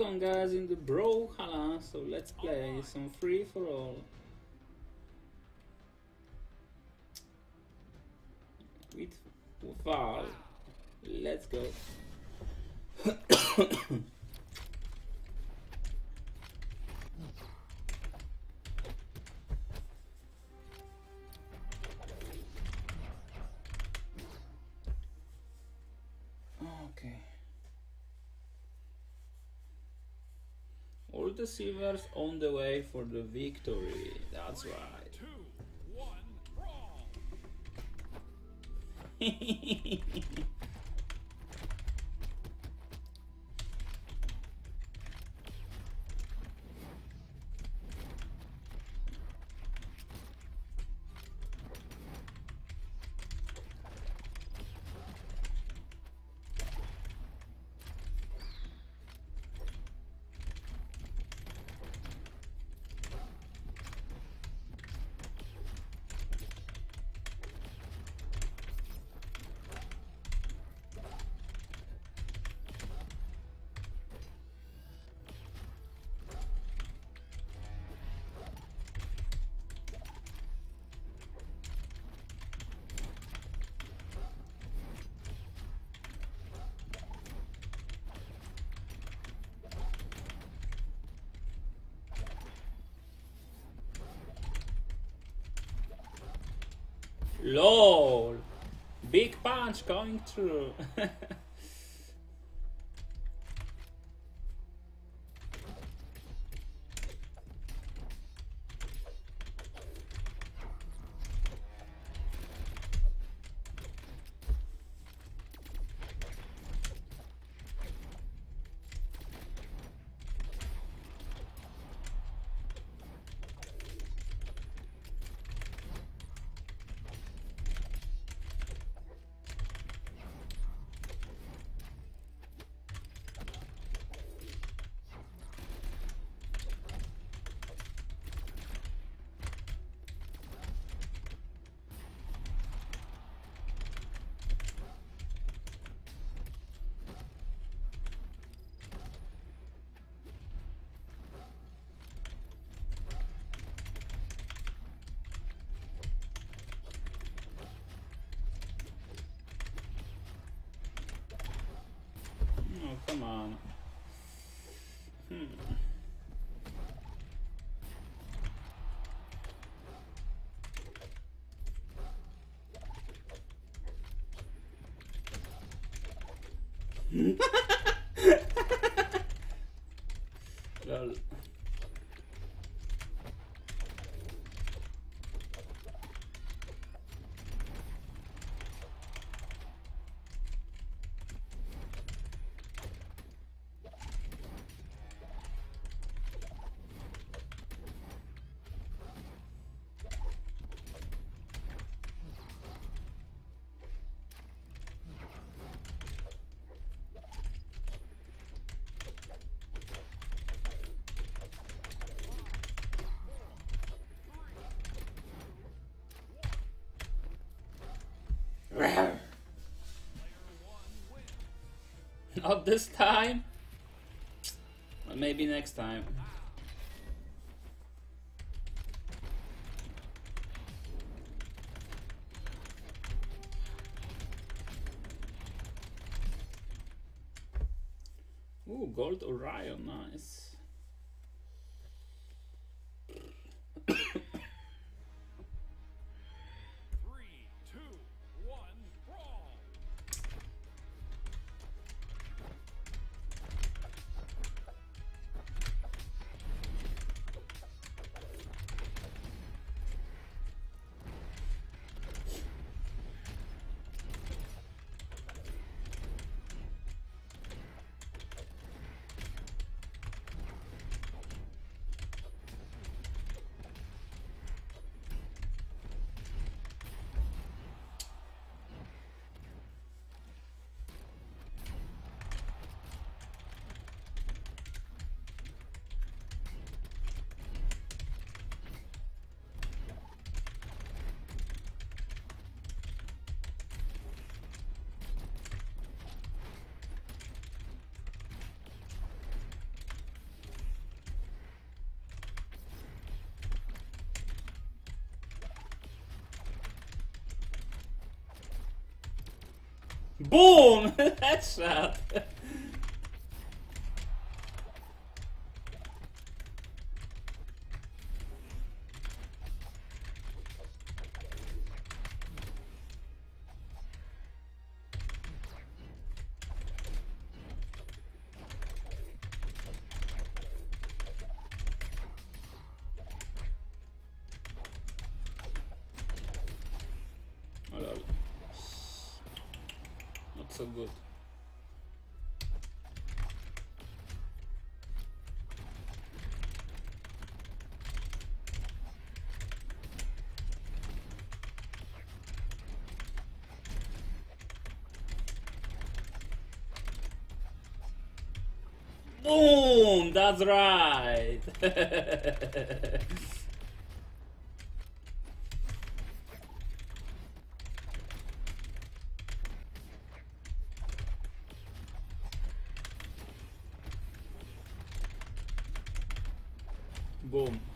Welcome guys in the Brawlhalla, so let's play some free for all. With Val. Let's go. The silvers on the way for the victory. That's right. Two, one, LOL! Big punch going through. on. Hmm. Not this time. Well, maybe next time. Ooh, gold Orion, nice. Boom! Headshot! Oh, uh, so good. Boom! That's right! Boom.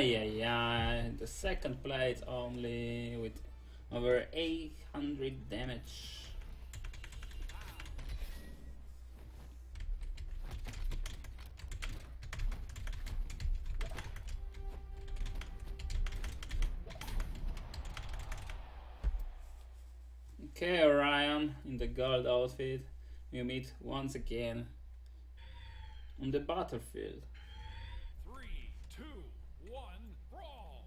Ay, ay. The second plate only with over 800 damage. Okay, Orion in the gold outfit. We meet once again on the battlefield. Three, two, one, brawl.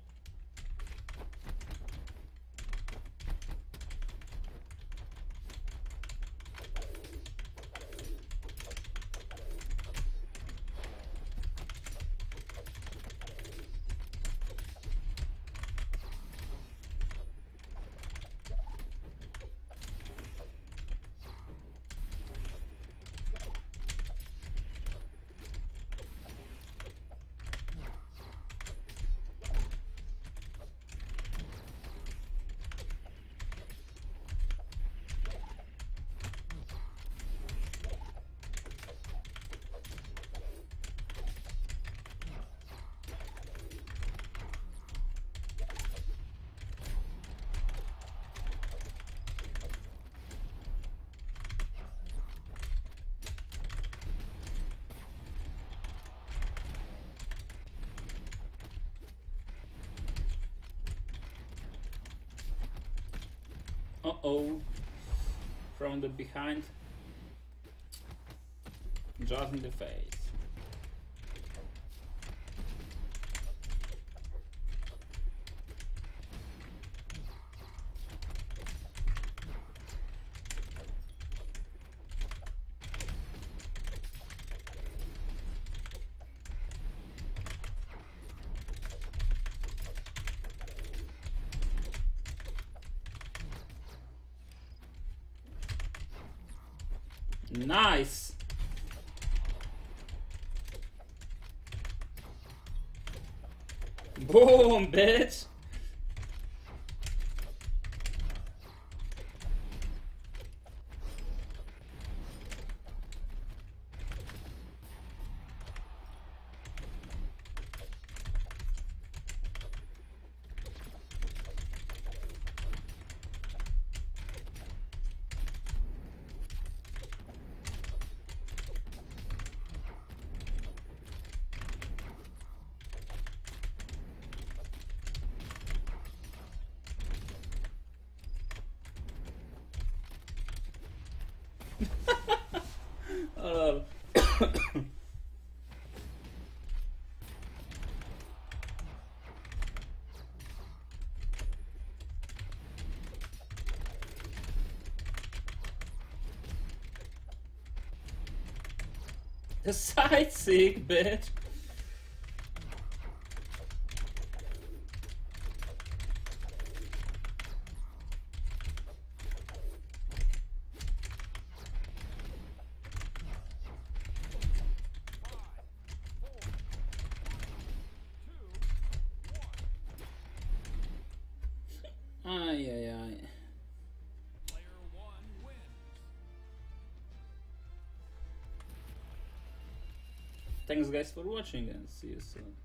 Uh oh. From the behind. Just in the face. Nice. Boom, bitch. The Sightseeing, bitch. Ay, ay, ay. Thanks guys for watching and see you soon.